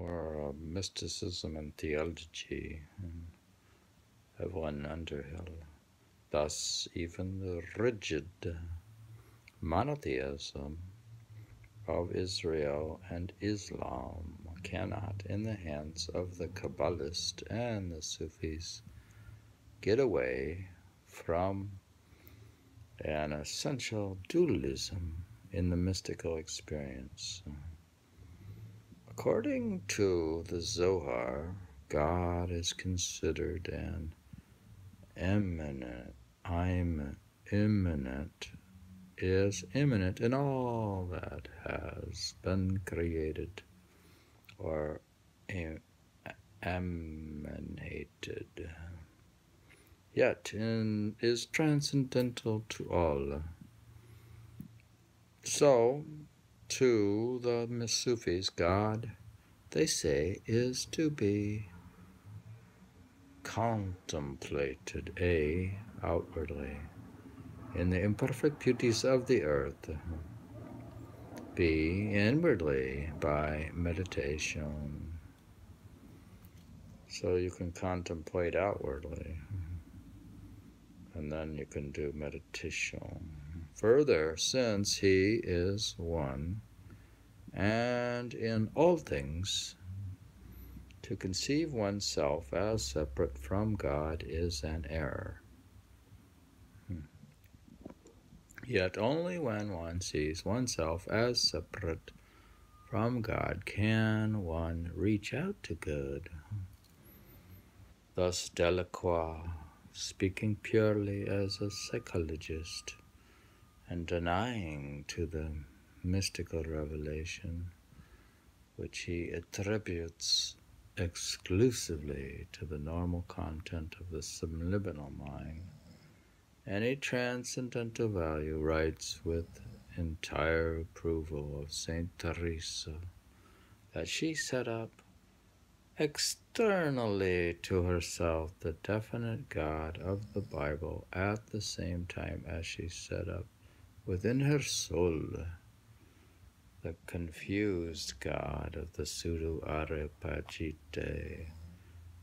or uh, mysticism and theology of one Underhill. Thus, even the rigid monotheism of Israel and Islam cannot, in the hands of the Kabbalists and the Sufis, get away from an essential dualism in the mystical experience. According to the Zohar, God is considered an immanent, I'm immanent, is immanent in all that has been created or emanated, yet in, is transcendental to all. So, to the Sufis, God, they say, is to be contemplated, A, outwardly, in the imperfect beauties of the earth, B, inwardly, by meditation. So you can contemplate outwardly, and then you can do meditation. Further, since He is one, and in all things, to conceive oneself as separate from God is an error. Hmm. Yet only when one sees oneself as separate from God can one reach out to good. Thus, Delacroix, speaking purely as a psychologist, and denying to the mystical revelation, which he attributes exclusively to the normal content of the subliminal mind, any transcendental value writes with entire approval of Saint Teresa that she set up externally to herself the definite God of the Bible at the same time as she set up within her soul the confused God of the pseudo Areopagite,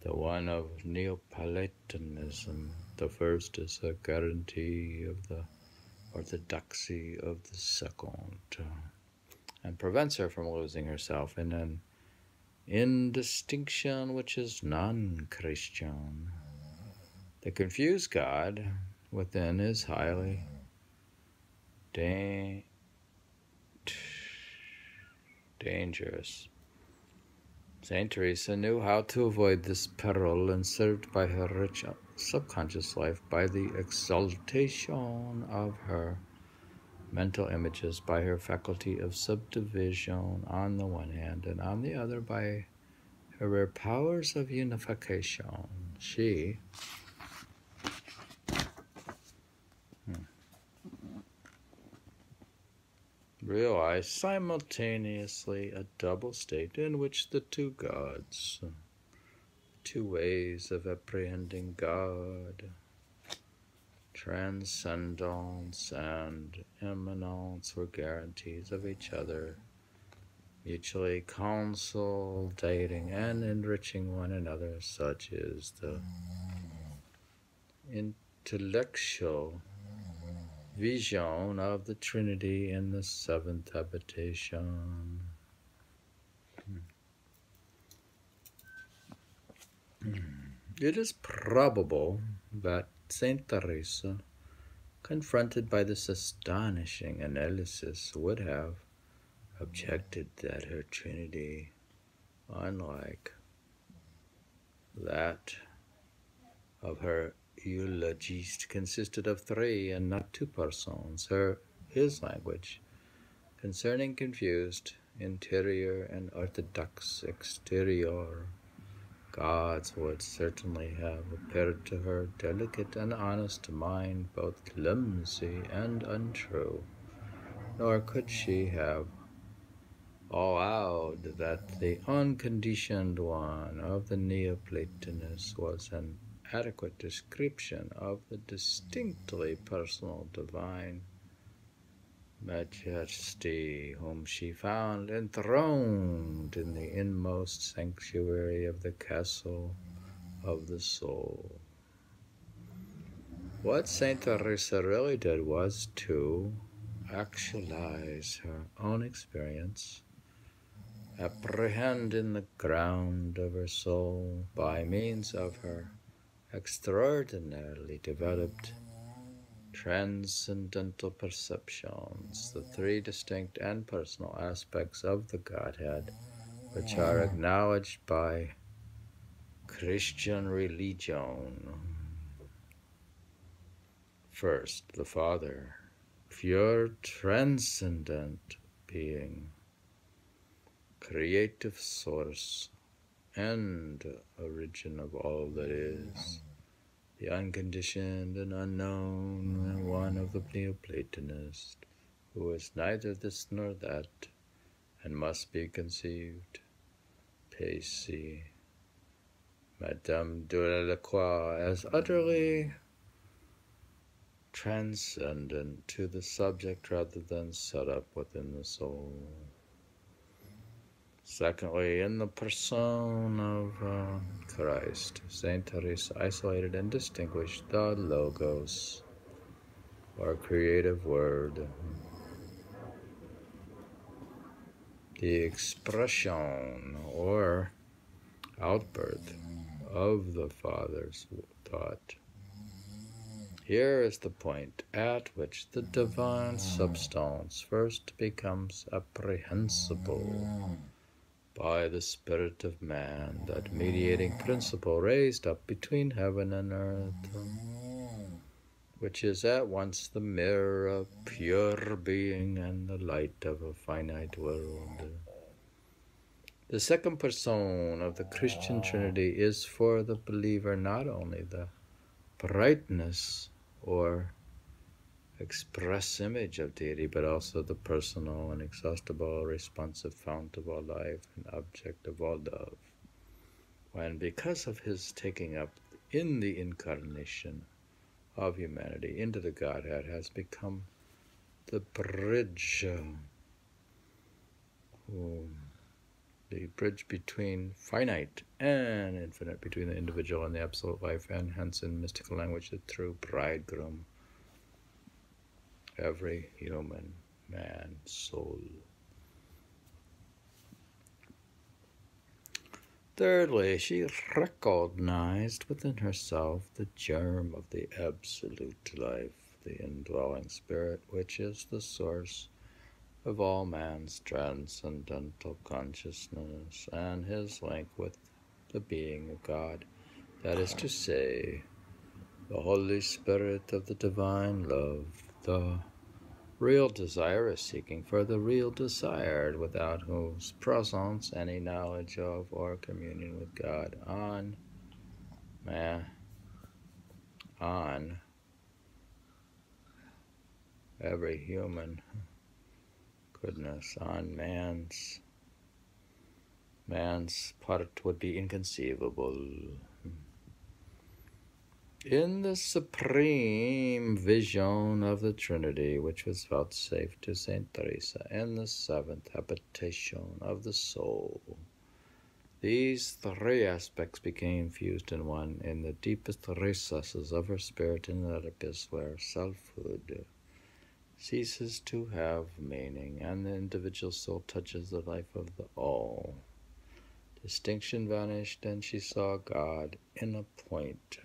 the one of Neoplatonism. The first is a guarantee of the orthodoxy of the second, and prevents her from losing herself in an indistinction which is non Christian. The confused God within is highly da- dangerous. Saint Teresa knew how to avoid this peril and served by her rich subconscious life by the exaltation of her mental images, by her faculty of subdivision on the one hand, and on the other by her rare powers of unification. She realize simultaneously a double state in which the two gods, two ways of apprehending God, transcendence and immanence were guarantees of each other, mutually consolidating and enriching one another. Such is the intellectual vision of the Trinity in the seventh habitation. Hmm. It is probable that Saint Teresa, confronted by this astonishing analysis, would have objected that her Trinity, unlike that of her eulogist consisted of three and not two persons, her his language, concerning confused interior and orthodox exterior. Gods would certainly have appeared to her delicate and honest mind both clumsy and untrue, nor could she have allowed that the unconditioned one of the Neoplatonists was an adequate description of the distinctly personal divine Majesty, whom she found enthroned in the inmost sanctuary of the castle of the soul. What Saint Teresa really did was to actualize her own experience, apprehend in the ground of her soul by means of her extraordinarily developed transcendental perceptions, the three distinct and personal aspects of the Godhead, which are acknowledged by Christian religion. First, the Father, pure transcendent being, creative source, and origin of all that is the unconditioned and unknown one of the Neoplatonist, who is neither this nor that, and must be conceived. pace, Madame de Delacroix, as utterly transcendent to the subject rather than set up within the soul. Secondly, in the person of uh, Christ, Saint Teresa isolated and distinguished the Logos, or creative word, the expression or outbirth of the Father's thought. Here is the point at which the divine substance first becomes apprehensible by the Spirit of man, that mediating principle raised up between heaven and earth, which is at once the mirror of pure being and the light of a finite world. The second person of the Christian Trinity is for the believer not only the brightness or express image of deity, but also the personal, inexhaustible, responsive fount of all life and object of all love. When, because of his taking up in the incarnation of humanity into the Godhead, has become the bridge, uh, the bridge between finite and infinite, between the individual and the absolute life, and hence in mystical language, the true bridegroom every human man soul. Thirdly, she recognized within herself the germ of the absolute life, the indwelling spirit, which is the source of all man's transcendental consciousness and his link with the being of God. That is to say, the Holy Spirit of the divine love the real desire is seeking for the real desired, without whose presence any knowledge of or communion with God on man on every human goodness on man's man's part would be inconceivable in the supreme vision of the Trinity, which was vouchsafed to Saint Teresa in the seventh habitation of the soul, these three aspects became fused in one in the deepest recesses of her spirit in that abyss where selfhood ceases to have meaning and the individual soul touches the life of the all. Distinction vanished, and she saw God in a point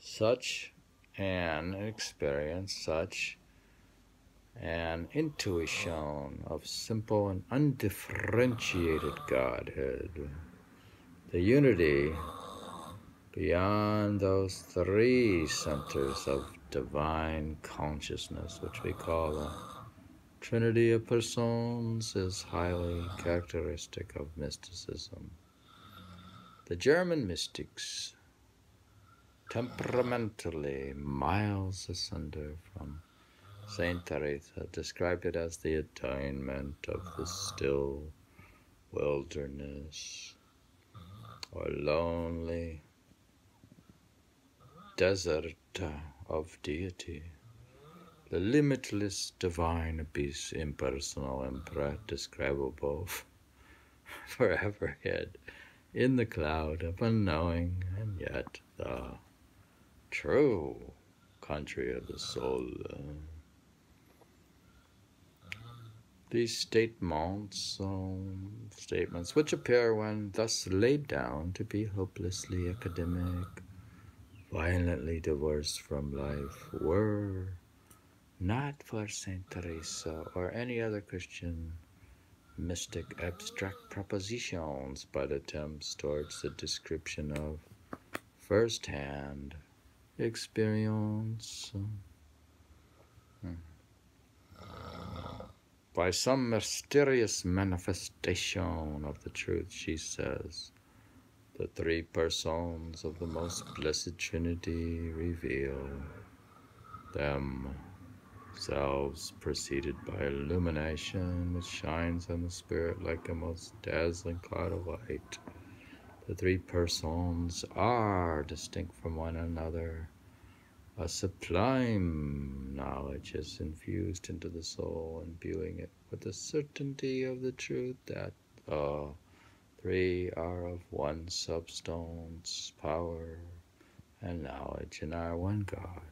such an experience, such an intuition of simple and undifferentiated Godhead, the unity beyond those three centers of divine consciousness, which we call the Trinity of Persons, is highly characteristic of mysticism. The German mystics temperamentally miles asunder from Saint Teresa, described it as the attainment of the still wilderness or lonely desert of deity. the limitless divine abyss, impersonal, indescribable, forever hid in the cloud of unknowing, and yet the true country of the soul. These statements, um, statements which appear when thus laid down to be hopelessly academic, violently divorced from life, were not for Saint Teresa or any other Christian mystic abstract propositions, but attempts towards the description of first-hand experience. Hmm by some mysterious manifestation of the truth, she says, the three persons of the most blessed Trinity reveal themselves preceded by illumination which shines on the Spirit like a most dazzling cloud of light. The three persons are distinct from one another a sublime knowledge is infused into the soul, imbuing it with the certainty of the truth that the three are of one substance, power, and knowledge in our one God.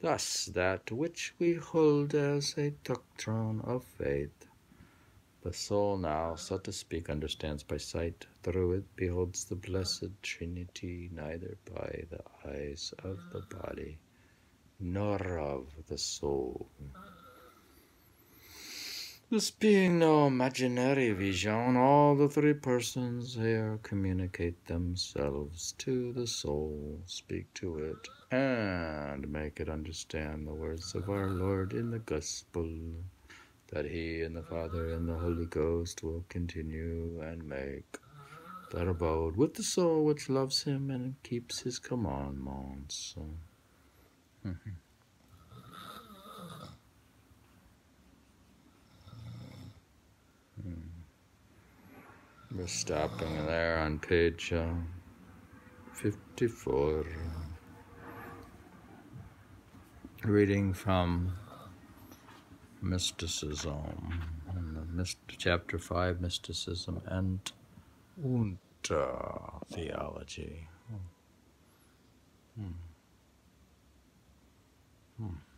Thus, that which we hold as a doctrine of faith the soul now, so to speak, understands by sight. Through it beholds the blessed Trinity, neither by the eyes of the body nor of the soul. This being no imaginary vision, all the three persons here communicate themselves to the soul, speak to it, and make it understand the words of our Lord in the Gospel that he and the Father and the Holy Ghost will continue and make that abode with the soul which loves him and keeps his commandments. Mm-hmm. We're stopping there on page uh, 54. Reading from mysticism, myst- chapter 5, mysticism and uh, theology. Hmm. Hmm.